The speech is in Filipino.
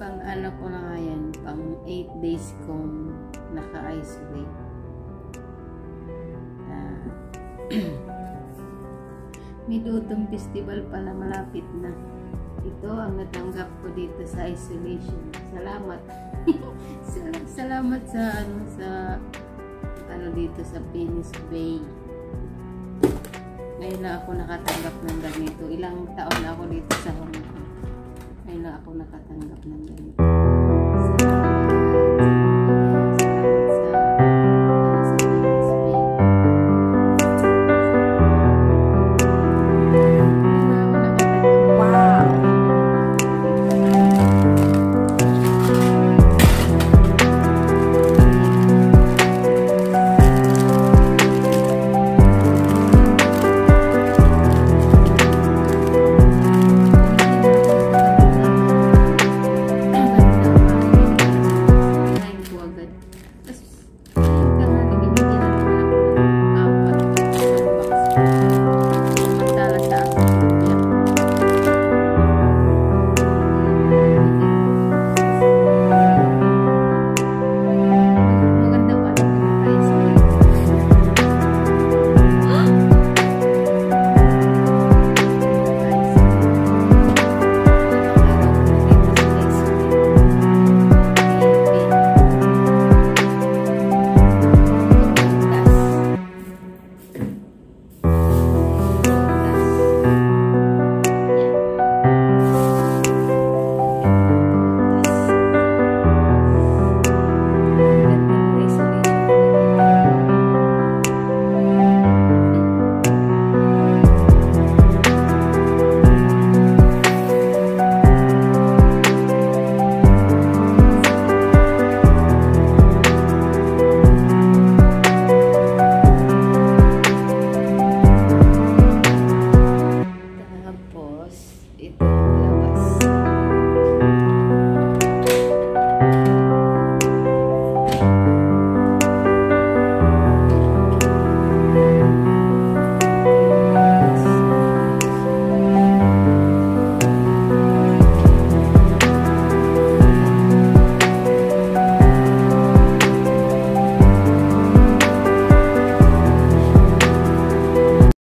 pang ano ko na nga yan, pang 8 days kong naka-isolate. Ah, Midutong Festival pala malapit na. Ito ang natanggap ko dito sa isolation. Salamat. Sal- Salamat sa ano sa ano dito sa Venice Bay. Ngayon na ako nakatanggap ng ganito. Ilang taon na ako dito sa Hong Kong. Ngayon na ako nakatanggap ng ganito.